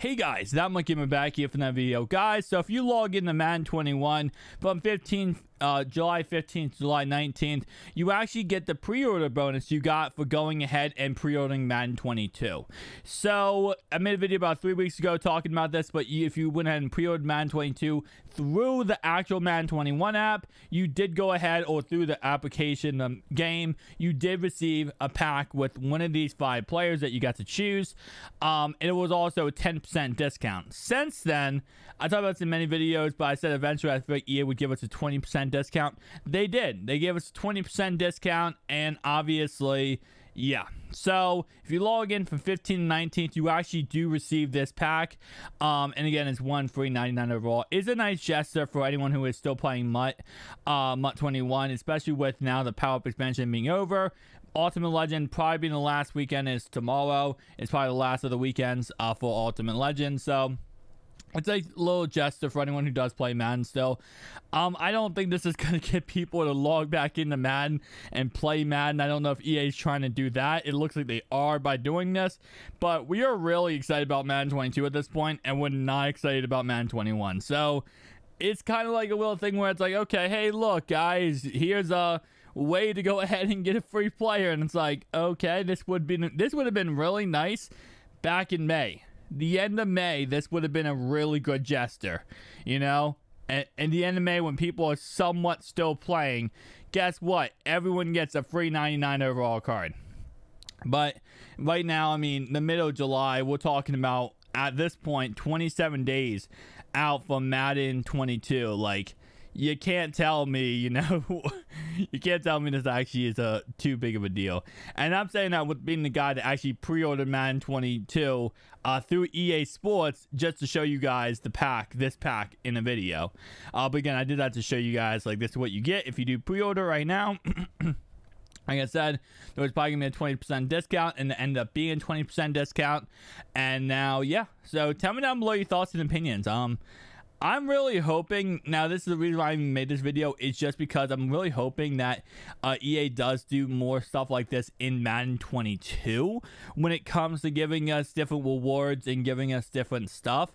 Hey guys, that back here for another video. Guys, so if you log in into Madden 21 from 15 uh, July 15th, July 19th, you actually get the pre-order bonus you got for going ahead and pre-ordering Madden 22. So I made a video about three weeks ago talking about this, but if you went ahead and pre-ordered Madden 22 through the actual Madden 21 app, you did go ahead, or through the application um, game, you did receive a pack with one of these five players that you got to choose. Um, and it was also a 10% discount. Since then, I talked about this in many videos, but I said eventually I think EA would give us a 20% discount. They did. They gave us a 20% discount, and obviously, yeah. So if you log in from 15th to 19th, you actually do receive this pack. Um, and again, it's one free 99 overall. Is a nice gesture for anyone who is still playing MUT, uh, MUT 21, especially with now the power up expansion being over. Ultimate Legend probably being the last weekend is tomorrow. It's probably the last of the weekends uh, for Ultimate Legend. So it's a little gesture for anyone who does play Madden still. Um, I don't think this is going to get people to log back into Madden and play Madden. I don't know if EA is trying to do that. It looks like they are by doing this. But we are really excited about Madden 22 at this point, and we're not excited about Madden 21. So it's kind of like a little thing where it's like, okay, hey, look, guys, here's a way to go ahead and get a free player. And it's like, okay, this would be this would have been really nice back in May the end of May, this would have been a really good gesture, you know? And in the end of May, when people are somewhat still playing, guess what? Everyone gets a free 99 overall card. But right now, I mean, the middle of July, we're talking about at this point 27 days out from Madden 22. Like, you can't tell me, you know, you can't tell me this actually is a too big of a deal. And I'm saying that with being the guy that actually pre-ordered Madden 22 uh, through EA Sports just to show you guys the pack, this pack in a video. Uh, but again, I did that to show you guys like this is what you get if you do pre-order right now. Like I said, there was probably to be a 20% discount and it ended up being a 20% discount. And now, yeah. So tell me down below your thoughts and opinions. Um, I'm really hoping now this is the reason why I made this video is just because I'm really hoping that uh, EA does do more stuff like this in Madden 22 when it comes to giving us different rewards and giving us different stuff,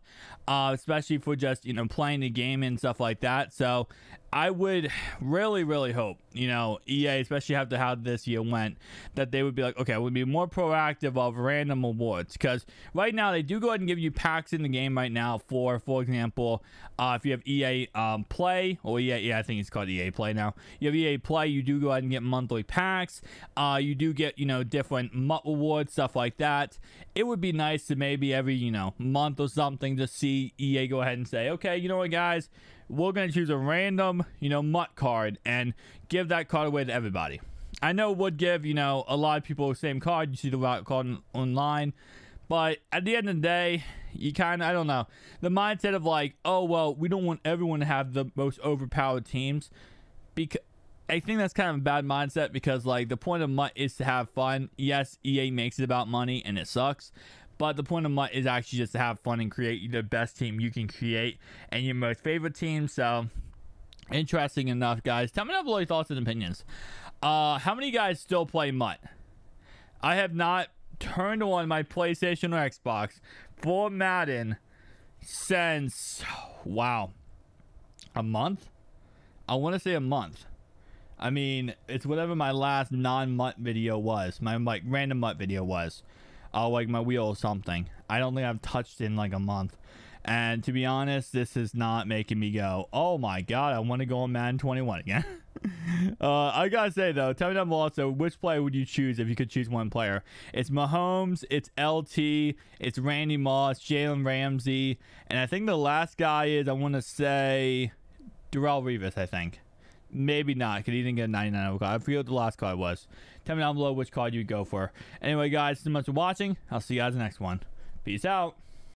uh, especially for just you know playing the game and stuff like that. So I would really, really hope, you know, EA, especially after how this year went, that they would be like, okay, we'd be more proactive of random awards. Because right now, they do go ahead and give you packs in the game right now for, for example, uh, if you have EA um, Play, or EA, yeah, I think it's called EA Play now. You have EA Play, you do go ahead and get monthly packs. Uh, you do get, you know, different MUT rewards, stuff like that. It would be nice to maybe every, you know, month or something to see EA go ahead and say, okay, you know what, guys, we're going to choose a random, you know, MUT card and give that card away to everybody. I know would give, you know, a lot of people the same card. You see the route card online. But at the end of the day, you kind of, I don't know, the mindset of like, oh, well, we don't want everyone to have the most overpowered teams. Because I think that's kind of a bad mindset because, like, the point of MUT is to have fun. Yes, EA makes it about money and it sucks. But the point of MUT is actually just to have fun and create the best team you can create and your most favorite team. So, interesting enough, guys. Tell me down below your thoughts and opinions. Uh, how many guys still play MUT? I have not turned on my PlayStation or Xbox for Madden since, wow, a month? I want to say a month. I mean, it's whatever my last non-MUT video was. My like random MUT video was. I'll like my wheel or something. I don't think I've touched in like a month. And to be honest, this is not making me go, oh my god, I want to go on Madden 21 again. uh, I gotta say though, tell me down below also, which player would you choose if you could choose one player? It's Mahomes, it's LT, it's Randy Moss, Jalen Ramsey, and I think the last guy is, I want to say, Darrelle Revis, I think. Maybe not, because he didn't get a 99 over card. I forget what the last card was. Tell me down below which card you'd go for. Anyway, guys, so much for watching. I'll see you guys in the next one. Peace out.